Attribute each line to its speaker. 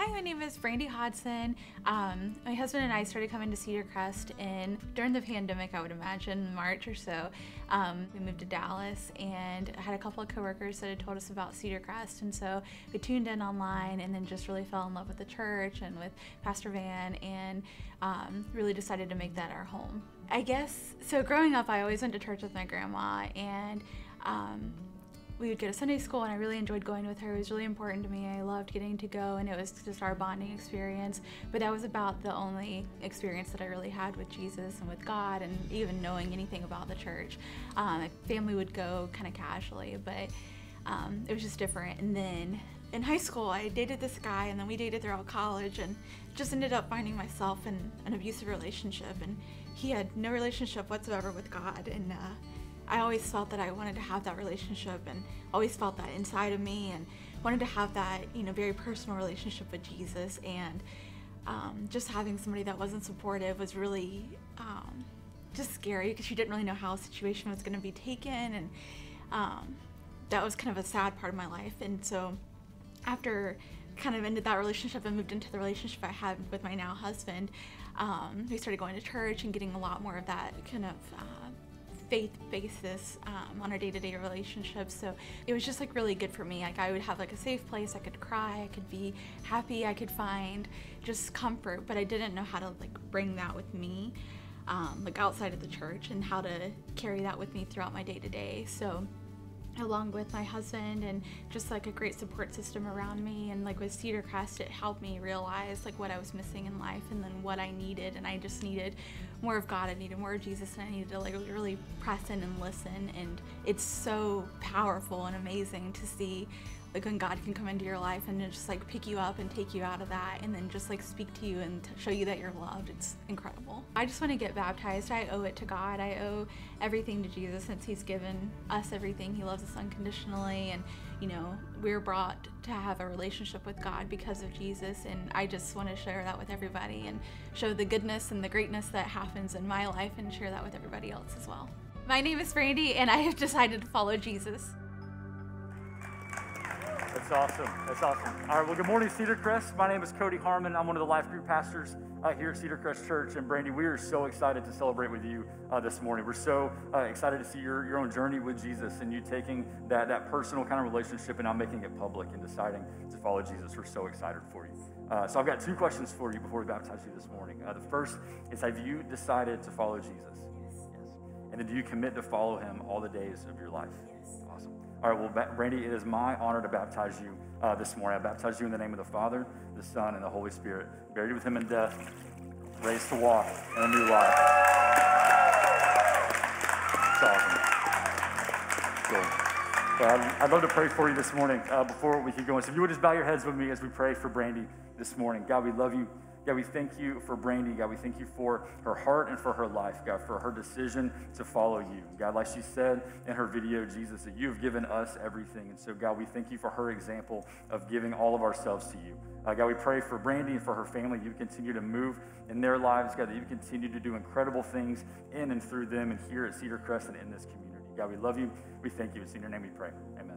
Speaker 1: Hi, my name is Brandi Hodson. Um, my husband and I started coming to Cedarcrest in during the pandemic, I would imagine March or so. Um, we moved to Dallas and I had a couple of coworkers that had told us about Cedarcrest, and so we tuned in online and then just really fell in love with the church and with Pastor Van and um, really decided to make that our home. I guess so. Growing up, I always went to church with my grandma and. We would go to Sunday school, and I really enjoyed going with her. It was really important to me. I loved getting to go, and it was just our bonding experience. But that was about the only experience that I really had with Jesus and with God, and even knowing anything about the church. Um, my family would go kind of casually, but um, it was just different. And then in high school, I dated this guy, and then we dated throughout college, and just ended up finding myself in an abusive relationship. And he had no relationship whatsoever with God, and uh, I always felt that I wanted to have that relationship and always felt that inside of me and wanted to have that, you know, very personal relationship with Jesus. And um, just having somebody that wasn't supportive was really um, just scary because you didn't really know how a situation was going to be taken. And um, that was kind of a sad part of my life. And so after kind of ended that relationship and moved into the relationship I had with my now husband, um, we started going to church and getting a lot more of that kind of uh, faith basis um, on our day-to-day relationships so it was just like really good for me. Like i would have like a safe place. I could cry. I could be happy. I could find just comfort but i didn't know how to like bring that with me um, like outside of the church and how to carry that with me throughout my day-to-day. So along with my husband and just like a great support system around me. And like with cedarcrest it helped me realize like what i was missing in life and then what i needed. And i just needed more of god. I needed more of jesus. And i needed to like really press in and listen. And it's so powerful and amazing to see like when God can come into your life and just like pick you up and take you out of that and then just like speak to you and show you that you're loved. It's incredible. I just want to get baptized. I owe it to God. I owe everything to Jesus since He's given us everything. He loves us unconditionally and you know, we're brought to have a relationship with God because of Jesus and I just want to share that with everybody and show the goodness and the greatness that happens in my life and share that with everybody else as well. My name is Brandi and I have decided to follow Jesus.
Speaker 2: That's awesome. That's awesome. All right. Well, good morning, Cedarcrest. My name is Cody Harmon. I'm one of the life group pastors uh, here at Cedarcrest Church. And Brandi, we are so excited to celebrate with you uh, this morning. We're so uh, excited to see your, your own journey with Jesus and you taking that, that personal kind of relationship and now making it public and deciding to follow Jesus. We're so excited for you. Uh, so I've got two questions for you before we baptize you this morning. Uh, the first is Have you decided to follow Jesus? Yes. yes. And then do you commit to follow him all the days of your life? All right, well, Brandi, it is my honor to baptize you uh, this morning. I baptize you in the name of the Father, the Son, and the Holy Spirit, buried with him in death, raised to walk in a new life. Awesome. Cool. I'd, I'd love to pray for you this morning uh, before we keep going. So if you would just bow your heads with me as we pray for Brandi this morning. God, we love you. God, we thank you for Brandi. God, we thank you for her heart and for her life, God, for her decision to follow you. God, like she said in her video, Jesus, that you have given us everything. And so, God, we thank you for her example of giving all of ourselves to you. Uh, God, we pray for Brandi and for her family. You continue to move in their lives, God, that you continue to do incredible things in and through them and here at Cedarcrest and in this community. God, we love you. We thank you. It's in your name we pray. Amen.